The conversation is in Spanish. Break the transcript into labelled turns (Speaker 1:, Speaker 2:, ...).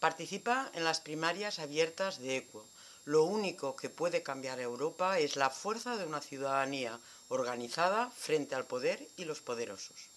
Speaker 1: Participa en las primarias abiertas de ECUO. Lo único que puede cambiar a Europa es la fuerza de una ciudadanía organizada frente al poder y los poderosos.